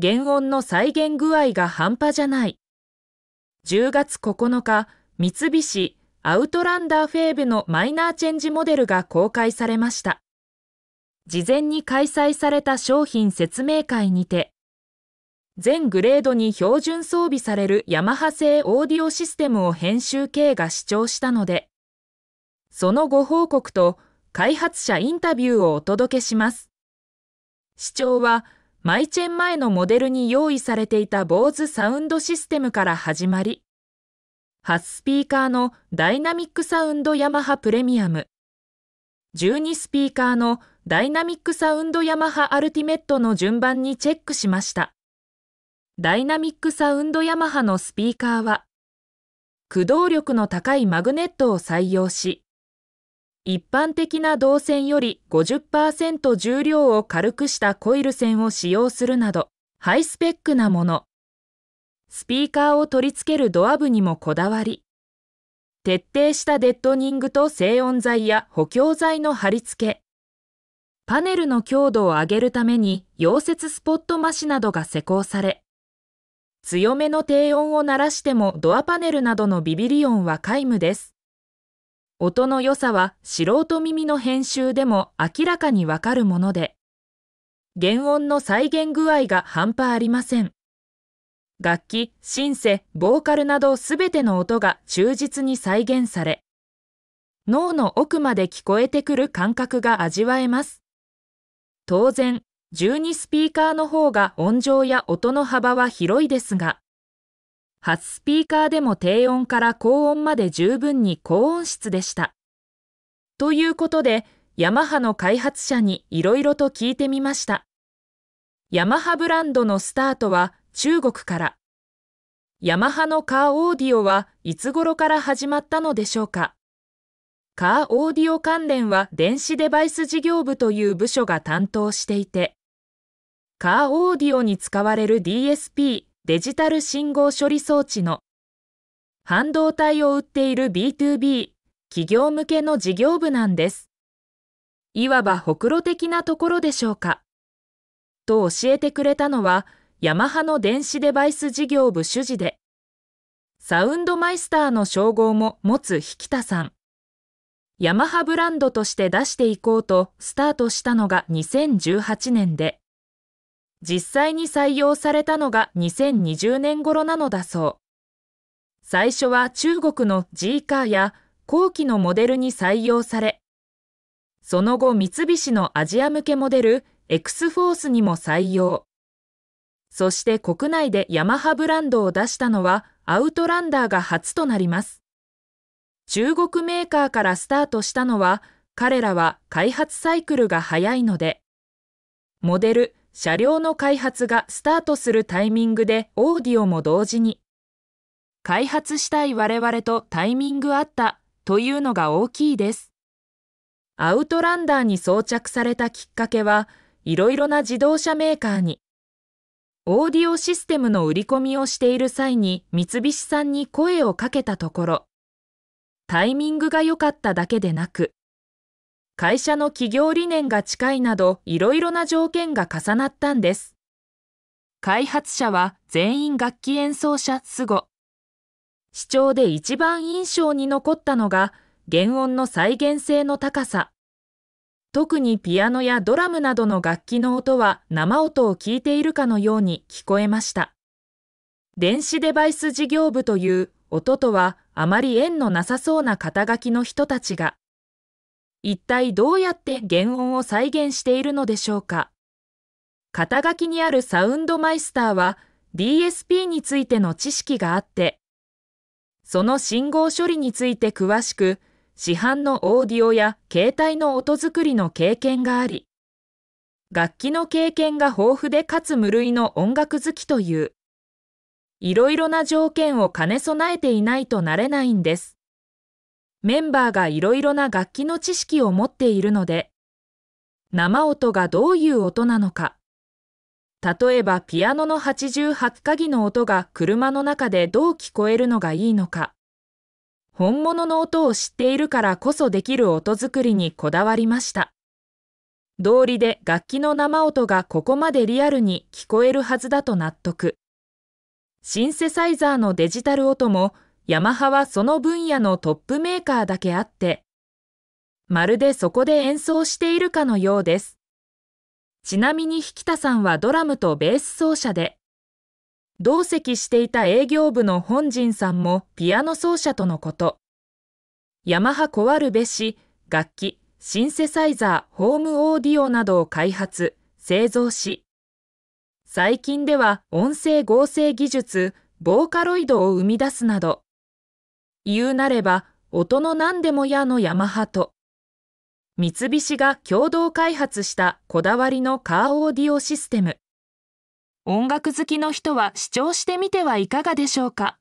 原音の再現具合が半端じゃない。10月9日、三菱アウトランダーフェーブのマイナーチェンジモデルが公開されました。事前に開催された商品説明会にて、全グレードに標準装備されるヤマハ製オーディオシステムを編集系が視聴したので、そのご報告と開発者インタビューをお届けします。視聴は、マイチェン前のモデルに用意されていた BOSE サウンドシステムから始まり、8スピーカーのダイナミックサウンドヤマハプレミアム、12スピーカーのダイナミックサウンドヤマハアルティメットの順番にチェックしました。ダイナミックサウンドヤマハのスピーカーは、駆動力の高いマグネットを採用し、一般的な導線より50%重量を軽くしたコイル線を使用するなど、ハイスペックなもの。スピーカーを取り付けるドア部にもこだわり、徹底したデッドニングと静音材や補強材の貼り付け、パネルの強度を上げるために溶接スポットマシなどが施工され、強めの低音を鳴らしてもドアパネルなどのビビリ音は皆無です。音の良さは素人耳の編集でも明らかにわかるもので、原音の再現具合が半端ありません。楽器、シンセ、ボーカルなどすべての音が忠実に再現され、脳の奥まで聞こえてくる感覚が味わえます。当然、12スピーカーの方が音量や音の幅は広いですが、8スピーカーでも低音から高音まで十分に高音質でした。ということで、ヤマハの開発者にいろいろと聞いてみました。ヤマハブランドのスタートは中国から。ヤマハのカーオーディオはいつ頃から始まったのでしょうかカーオーディオ関連は電子デバイス事業部という部署が担当していて、カーオーディオに使われる DSP デジタル信号処理装置の半導体を売っている B2B 企業向けの事業部なんです。いわばほくろ的なところでしょうか。と教えてくれたのはヤマハの電子デバイス事業部主事で、サウンドマイスターの称号も持つ引田さん。ヤマハブランドとして出していこうとスタートしたのが2018年で、実際に採用されたのが2020年頃なのだそう。最初は中国の G カーや後期のモデルに採用され、その後三菱のアジア向けモデル X フォースにも採用。そして国内でヤマハブランドを出したのはアウトランダーが初となります。中国メーカーからスタートしたのは、彼らは開発サイクルが早いので、モデル、車両の開発がスタートするタイミングでオーディオも同時に、開発したい我々とタイミングあったというのが大きいです。アウトランダーに装着されたきっかけは、いろいろな自動車メーカーに、オーディオシステムの売り込みをしている際に三菱さんに声をかけたところ、タイミングが良かっただけでなく、会社の企業理念が近いなどいろいろな条件が重なったんです。開発者は全員楽器演奏者スゴ。視聴で一番印象に残ったのが原音の再現性の高さ。特にピアノやドラムなどの楽器の音は生音を聞いているかのように聞こえました。電子デバイス事業部という音とはあまり縁のなさそうな肩書きの人たちが、一体どうやって原音を再現しているのでしょうか？肩書きにあるサウンドマイスターは DSP についての知識があって、その信号処理について詳しく、市販のオーディオや携帯の音作りの経験があり、楽器の経験が豊富でかつ無類の音楽好きという。いろいろな条件を兼ね備えていないとなれないんです。メンバーがいろいろな楽器の知識を持っているので、生音がどういう音なのか、例えばピアノの88鍵の音が車の中でどう聞こえるのがいいのか、本物の音を知っているからこそできる音作りにこだわりました。道理で楽器の生音がここまでリアルに聞こえるはずだと納得。シンセサイザーのデジタル音もヤマハはその分野のトップメーカーだけあって、まるでそこで演奏しているかのようです。ちなみに引田さんはドラムとベース奏者で、同席していた営業部の本陣さんもピアノ奏者とのこと。ヤマハコワるべし、楽器、シンセサイザー、ホームオーディオなどを開発、製造し、最近では音声合成技術、ボーカロイドを生み出すなど、言うなれば音の何でもやのヤマハと、三菱が共同開発したこだわりのカーオーディオシステム。音楽好きの人は視聴してみてはいかがでしょうか？